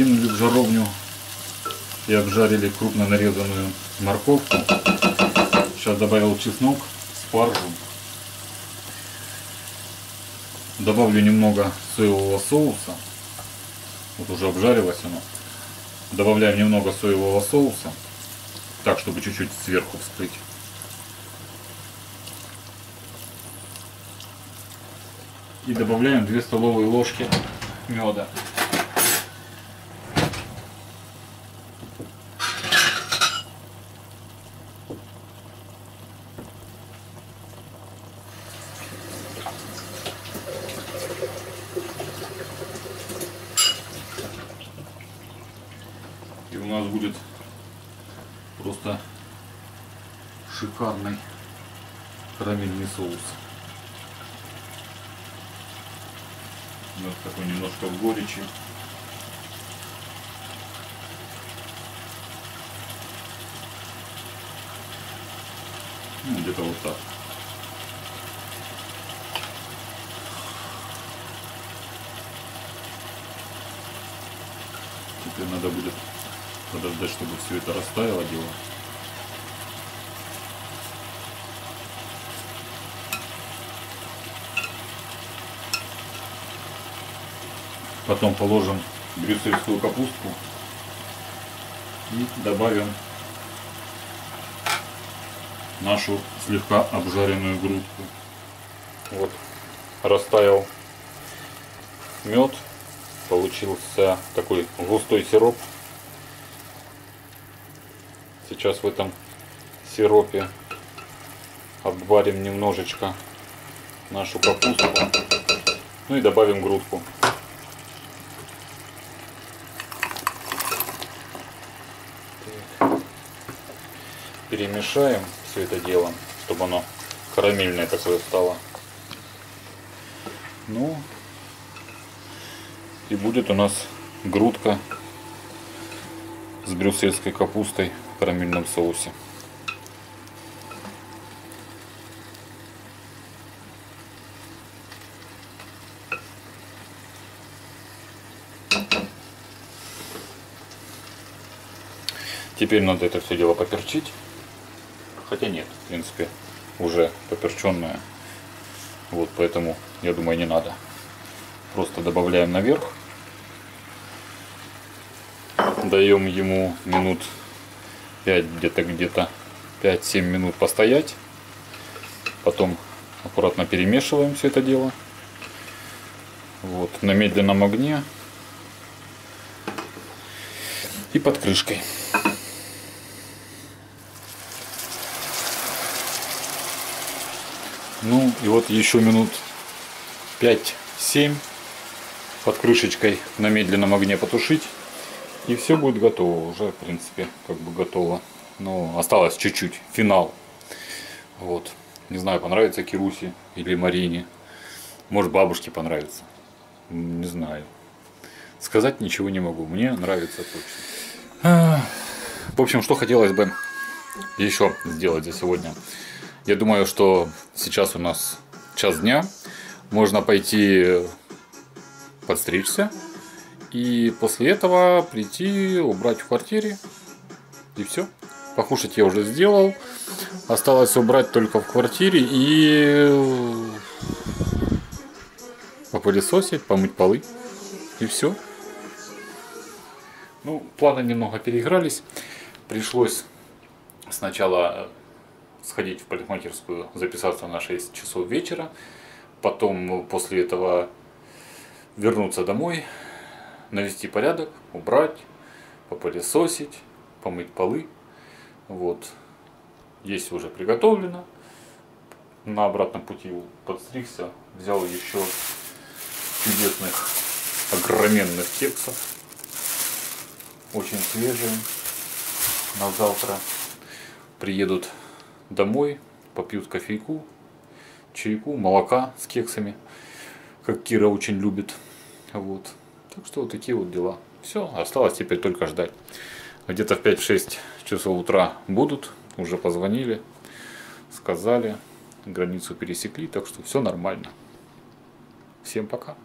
кинули в жаровню и обжарили крупно нарезанную морковку. Сейчас добавил чеснок, спаржу. Добавлю немного соевого соуса. Вот уже обжарилось оно. Добавляем немного соевого соуса. Так, чтобы чуть-чуть сверху вскрыть. И добавляем 2 столовые ложки меда. Будет просто шикарный карамельный соус. Вот такой немножко в горечи. Ну, где-то вот так. Теперь надо будет подождать, чтобы все это растаяло дело. Потом положим брюссельскую капустку и добавим нашу слегка обжаренную грудку. Вот растаял мед, получился такой густой сироп. Сейчас в этом сиропе обварим немножечко нашу капусту, ну и добавим грудку. перемешаем все это дело, чтобы оно карамельное такое стало. Ну, и будет у нас грудка с брюссельской капустой в карамельном соусе. Теперь надо это все дело поперчить. Хотя нет, в принципе, уже поперченная. Вот, поэтому, я думаю, не надо. Просто добавляем наверх. Даем ему минут 5, где-то где-то 5-7 минут постоять. Потом аккуратно перемешиваем все это дело. Вот, на медленном огне. И под крышкой. Ну и вот еще минут 5-7 под крышечкой на медленном огне потушить. И все будет готово. Уже, в принципе, как бы готово. Но осталось чуть-чуть. Финал. Вот. Не знаю, понравится Кирусе или Марине. Может, бабушке понравится. Не знаю. Сказать ничего не могу. Мне нравится точно. В общем, что хотелось бы еще сделать за сегодня. Я думаю, что сейчас у нас час дня. Можно пойти подстричься. И после этого прийти, убрать в квартире. И все. Покушать я уже сделал. Осталось убрать только в квартире и попылесосить, помыть полы. И все. Ну, планы немного переигрались. Пришлось сначала сходить в парикмахерскую, записаться на 6 часов вечера, потом после этого вернуться домой, навести порядок, убрать, попылесосить, помыть полы. Вот. Есть уже приготовлено. На обратном пути подстригся, взял еще чудесных огроменных кексов. Очень свежие. На завтра приедут домой, попьют кофейку, чайку, молока с кексами, как Кира очень любит. Вот. Так что вот такие вот дела. Все, осталось теперь только ждать. Где-то в 5-6 часов утра будут, уже позвонили, сказали, границу пересекли, так что все нормально. Всем пока.